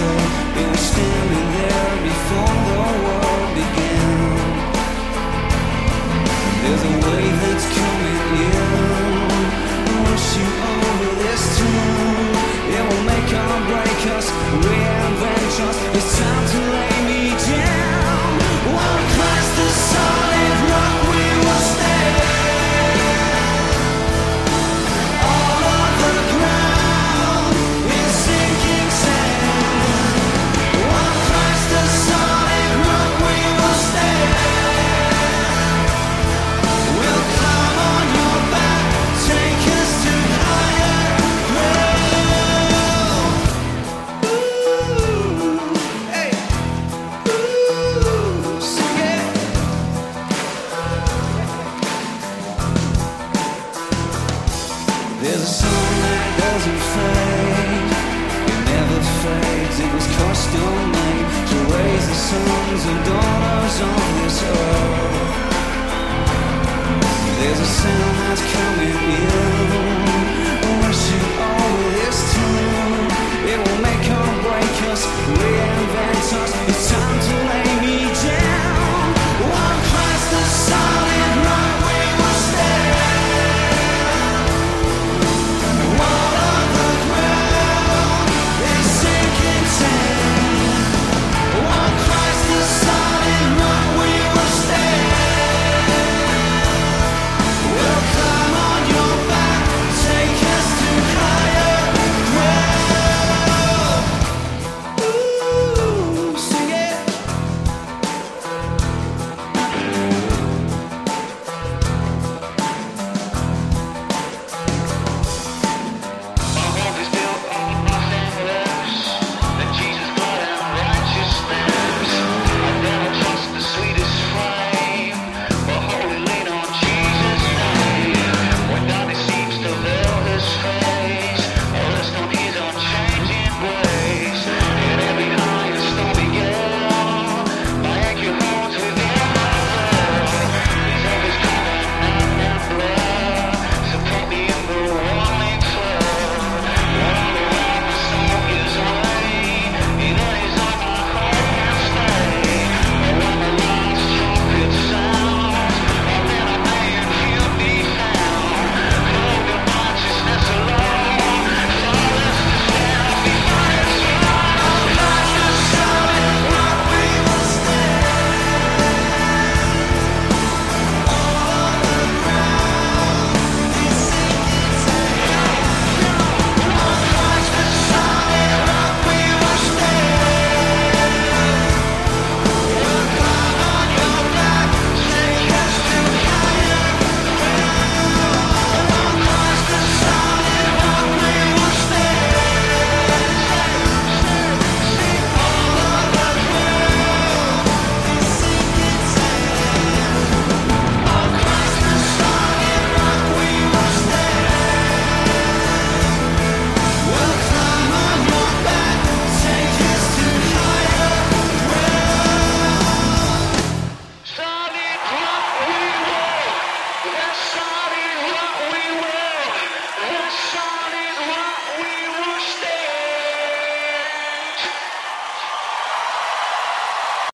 so were standing there before the the sunlight doesn't fade, it never fades, it was custom made.